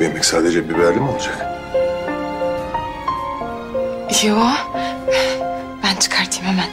Bu yemek sadece biberli mi olacak? Yo. Ben çıkartayım hemen.